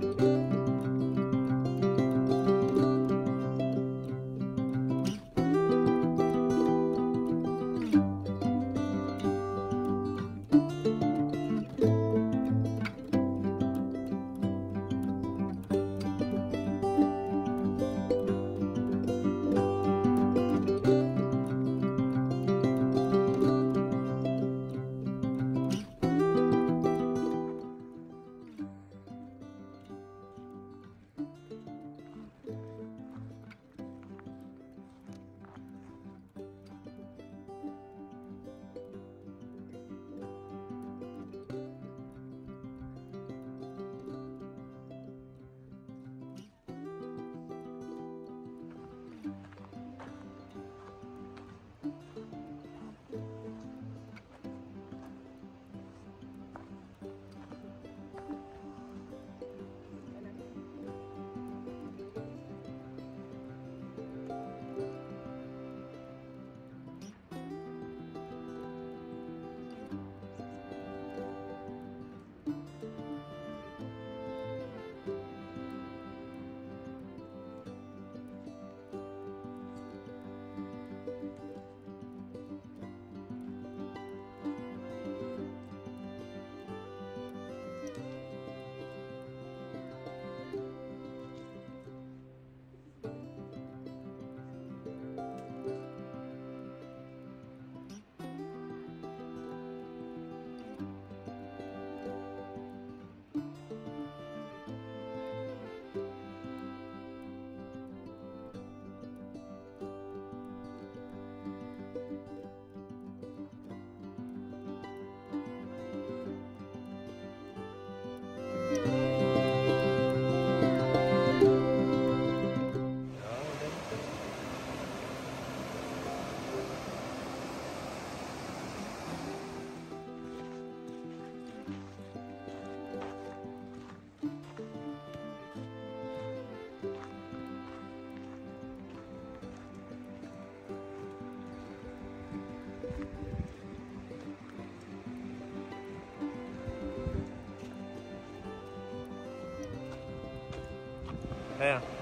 Música É.